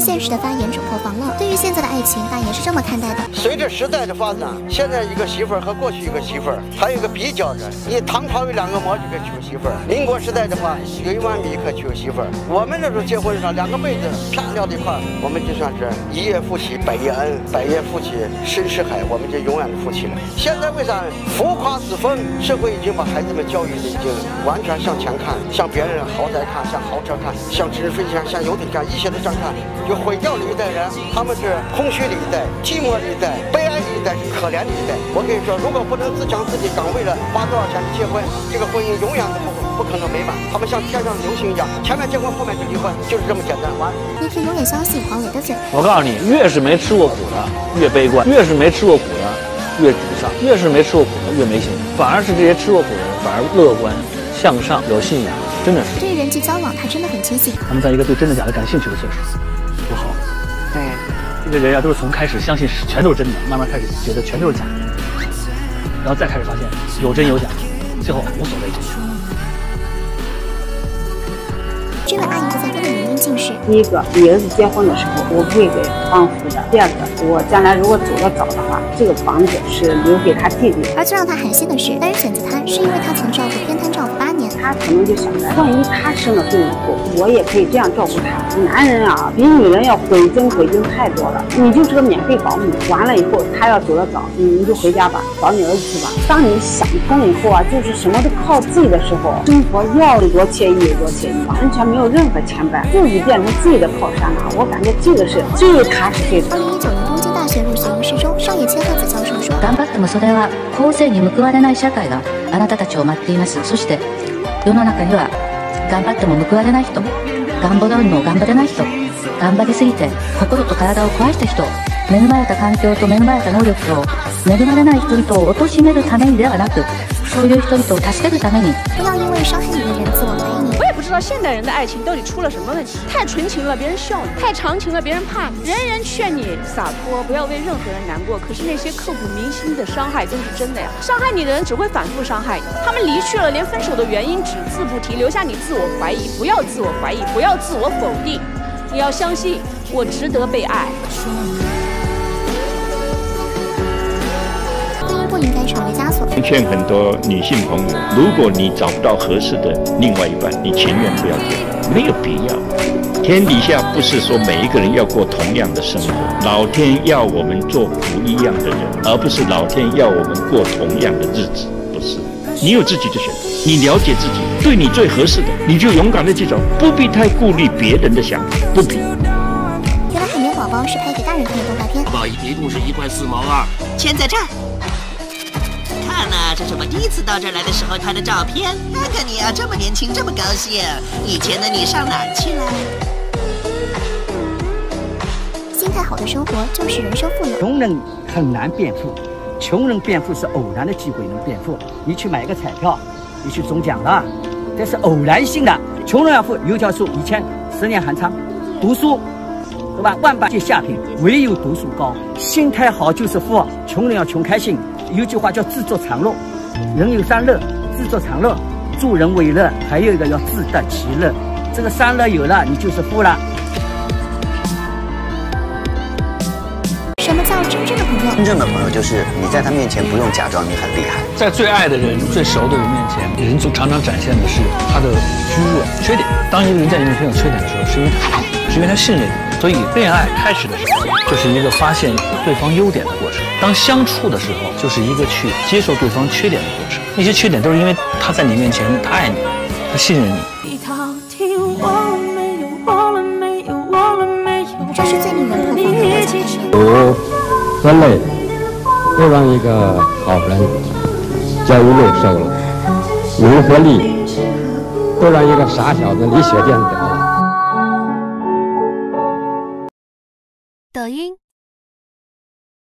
现实的发言惹破防了。对于现在的爱情，大爷是这么看待的：随着时代的发展，现在一个媳妇儿和过去一个媳妇儿还有个比较着，你唐朝有两个磨就可娶媳妇儿，民国时代的话有一碗米可娶媳妇儿。我们那时候结婚上两个被子啪撂在一块，我们就算是一夜夫妻百夜恩，百夜夫妻深似海，我们就永远的夫妻了。现在为啥浮夸自封？社会已经把孩子们教育的已经完全向前看，向别人豪宅看，向豪车看，向直升机、向游艇看，一切都这样看，就毁掉了一代人。他们是空虚的一代，寂寞的一代，悲哀的一代，是可怜的一代。我跟你说，如果不能自强自己，岗位了花多少钱结婚，这个婚姻永远都不不可能美满。他们像天上的流星一样，前面结婚，后面就离婚，就是这么简单。完。你可以永远相信黄磊的嘴。我告诉你，越是没吃过苦的越悲观，越是没吃过苦的越沮丧，越是没吃过苦的越没信心。反而是这些吃过苦的人，反而乐观向上，有信仰，真的是。对于人际交往，他真的很清醒。他们在一个对真的假的感兴趣的岁数。对，这个人呀，都是从开始相信全都是真的，慢慢开始觉得全都是假的，然后再开始发现有真有假，最后无所谓。这位阿姨不再婚的原因竟是：第一个，女儿子结婚的时候，我不会给帮扶的；第二个，我将来如果走得早的话，这个房子是留给他弟弟。而最让他寒心的是，男人选择他，是因为他曾照顾偏瘫丈夫。他可能就想着，万一他生了病以后，我也可以这样照顾他。男人啊，比女人要毁精毁精太多了。你就是个免费保姆，完了以后他要走得早，你就回家吧，找你儿子去吧。当你想通了以后啊，就是什么都靠自己的时候，生活要有多惬意有多惬意，完全没有任何牵绊，自己变成自己的靠山了。我感觉这个是最踏实、最。二零一九年东京大学入学应试中，上野千鹤子教授说：“頑張ってもそれは後世に報われない社会があなたたちを待っています。そして 世の中には頑張っても報われない人、頑張ろうにも頑張れない人、頑張りすぎて心と体を壊した人、恵まれた環境と恵まれた能力と恵まれない人々を貶めるためにではなく、そういう人々を助けるために。”要因为伤害你的人自我怀疑。知道现代人的爱情到底出了什么问题，太纯情了，别人笑你；太长情了，别人怕你。人人劝你洒脱，不要为任何人难过。可是那些刻骨铭心的伤害都是真的呀！伤害你的人只会反复伤害你，他们离去了，连分手的原因只字不提，留下你自我怀疑。不要自我怀疑，不要自我否定，你要相信我值得被爱。不应该成为枷锁。劝很多女性朋友，如果你找不到合适的另外一半，你情愿不要结婚，没有必要。天底下不是说每一个人要过同样的生活，老天要我们做不一样的人，而不是老天要我们过同样的日子，不是。你有自己的选择，你了解自己，对你最合适的，你就勇敢的去走，不必太顾虑别人的想法，不必。原来海绵宝宝是拍给大人看的动画片。宝宝一共是一块四毛二，钱在这儿。看呐，这是我第一次到这儿来的时候拍的照片。看看你啊，这么年轻，这么高兴。以前的你上哪儿去了？心态好的生活就是人生富有。穷人很难变富，穷人变富是偶然的机会能变富。你去买个彩票，你去中奖了，这是偶然性的。穷人要富，有条树，以前十年寒窗，读书，对吧？万般皆下品，唯有读书高。心态好就是富，穷人要穷开心。有句话叫自作常乐，人有三乐，自作常乐，助人为乐，还有一个要自得其乐。这个三乐有了，你就是富了。什么叫真正的朋友？真正的朋友就是你在他面前不用假装你很厉害，在最爱的人、最熟的人面前，人就常常展现的是他的虚弱、缺点。当一个人在你面前有缺点的时候，是因为他，是因为他信任你。所以，恋爱开始的时候就是一个发现对方优点的过程；当相处的时候，就是一个去接受对方缺点的过程。那些缺点都是因为他在你面前，他爱你，他信任你。这是最令人破防的爱情五分类都让一个好人焦虑受了，名和利都让一个傻小子李雪健抖音。